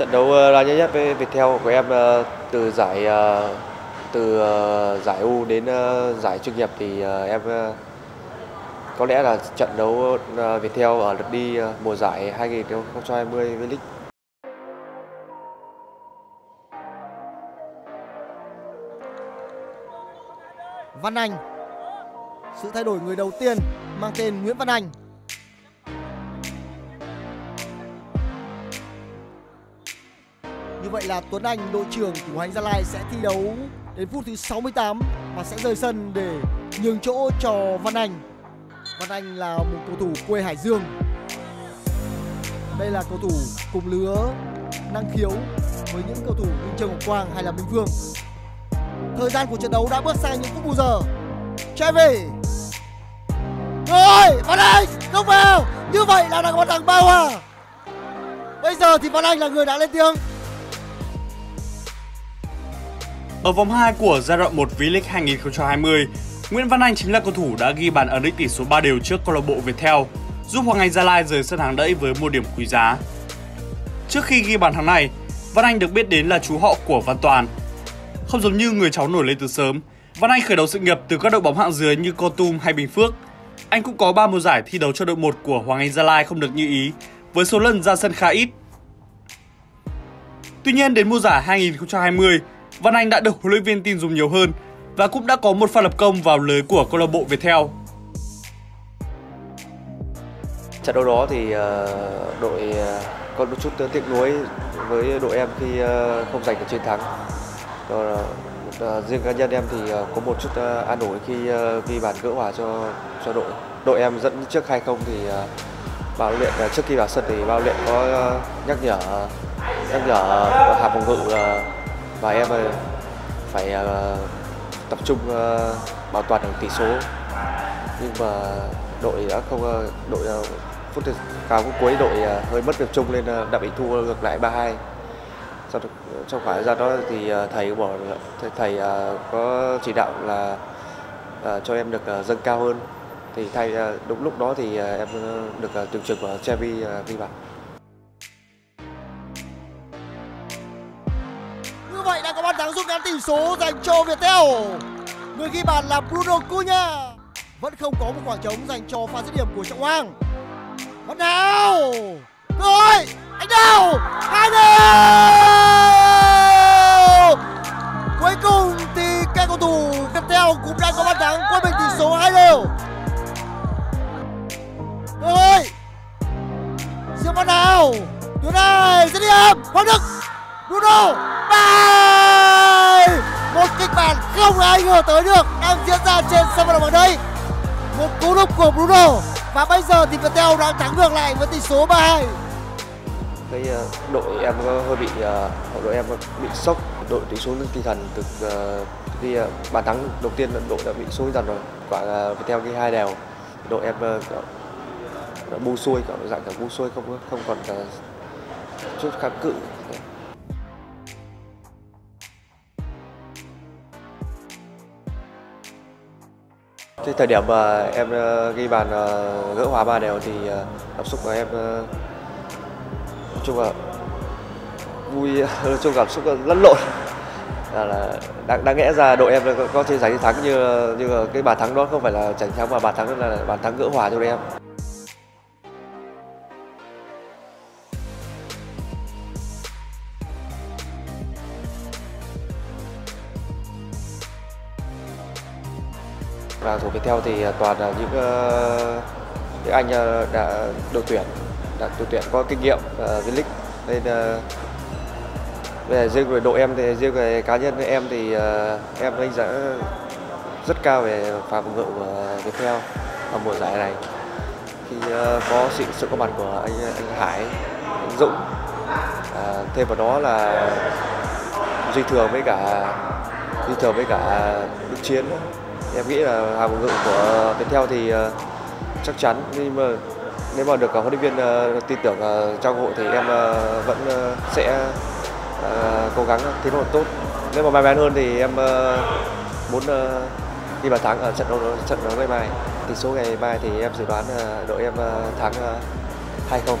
Trận đấu ờ, đáng nhớ nhất với Viettel của em ờ, từ giải ờ, từ ờ, giải U đến giải chuyên nghiệp thì em có lẽ là trận đấu Viettel ở lượt đi mùa giải 2020 V-League. Văn Anh Sự thay đổi người đầu tiên mang tên Nguyễn Văn Anh Như vậy là Tuấn Anh, đội trưởng của Hành Gia Lai sẽ thi đấu đến phút thứ 68 và sẽ rời sân để nhường chỗ cho Văn Anh. Văn Anh là một cầu thủ quê Hải Dương. Đây là cầu thủ cùng lứa năng khiếu với những cầu thủ như Trương Ngọc Quang hay là Minh Vương. Thời gian của trận đấu đã bước sang những phút bù giờ. Chevy rồi Văn Anh không vào như vậy là đang có thắng bao à bây giờ thì Văn Anh là người đã lên tiếng Ở vòng 2 của giai đoạn 1 V-League 2020, Nguyễn Văn Anh chính là cầu thủ đã ghi bàn ấn định tỷ số 3 đều trước câu lạc bộ Viettel, giúp Hoàng Anh Gia Lai rời sân hàng đẫy với một điểm quý giá. Trước khi ghi bàn thắng này, Văn Anh được biết đến là chú họ của Văn Toàn. Không giống như người cháu nổi lên từ sớm, Văn Anh khởi đầu sự nghiệp từ các đội bóng hạng dưới như Con Tum hay Bình Phước. Anh cũng có 3 mùa giải thi đấu cho đội 1 của Hoàng Anh Gia Lai không được như ý, với số lần ra sân khá ít. Tuy nhiên đến mùa giải 2020, Văn Anh đã được huấn luyện viên tin dùng nhiều hơn và cũng đã có một pha lập công vào lưới của câu lạc bộ Viettel. Trận đấu đó thì ờ, đội ờ, có một chút tiếc nuối với đội em khi ờ, không giành được chiến thắng. Rồi, riêng cá nhân em thì có một chút an ủi khi ghi bàn gỡ hòa cho cho đội. Đội em dẫn trước 2-0 thì bao luyện trước khi vào sân thì bao luyện có nhắc nhở nhắc nhở Hà Phòng Ngự và em ờ, phải ờ, tập trung ờ, bảo toàn được tỷ số. Nhưng mà đội đã không đội phút cao phút cuối đội hơi mất tập trung nên đã bị thua ngược lại 3-2 sau trong khoảng thời gian đó thì thầy bỏ thầy, thầy có chỉ đạo là cho em được dâng cao hơn. Thì thay đúng lúc đó thì em được tuyển trưởng của Chevy ghi tỷ số dành cho Viettel. Người ghi bàn là Bruno Cunha. Vẫn không có một khoảng trống dành cho pha dứt điểm của Trọng Hoàng. Vẫn nào. Rồi, anh nào. Hai đều. Cuối cùng thì các cầu thủ Viettel cũng đang có bàn thắng quân bình tỷ số hai đều. Rồi. Siêu bắt nào. Tuyến này dứt điểm. Hoàng Đức. Bruno. Ba kịch bản không ai ngờ tới được đang diễn ra trên sân vận động ở đây. Một cú đúc của Bruno và bây giờ thì Viettel đang thắng ngược lại với tỷ số 3-2 cái ờ, đội em hơi bị ờ, đội em bị sốc, đội tỷ số tinh thần từ ờ, khi bàn thắng đầu tiên, đội đã bị xối dần rồi. Quả là Viettel ghi hai đều. Đội em bu xuôi cả dạng cả bu xuôi không không còn cả chút kháng cự. Cái thời điểm mà em ờ, ghi bàn ờ, gỡ hòa ba đều thì ờ, cảm xúc của em nói chung là vui nói chung cảm xúc lẫn lộn. Là, là đáng, đáng lẽ ra đội em có, thể giành thắng như như cái bàn thắng đó không phải là giành thắng mà bàn thắng là bàn thắng gỡ hòa cho đội em. Và thủ Viettel thì à, toàn là những ờ, những anh ờ, đã đội tuyển đã đội tuyển có kinh nghiệm uh, V-League. Nên uh, về riêng về đội em thì riêng về cá nhân em thì uh, em đánh giá rất cao về pha phòng ngự của Viettel ở mùa giải này. Khi uh, có sự sự có mặt của anh anh Hải, anh Dũng à, thêm vào đó là Duy Thường với cả Duy Thường với cả Đức Chiến em nghĩ là hàng phòng ngự của ờ, Viettel thì ờ, chắc chắn. Nhưng mà nếu mà được ờ, huấn luyện viên tin tưởng trong hội thì em vẫn sẽ cố gắng thi đấu tốt. Nếu mà may mắn hơn thì em muốn đi bàn thắng ở trận đấu trận đấu ngày mai tỷ số ngày mai thì em dự đoán đội em thắng uh, 2-0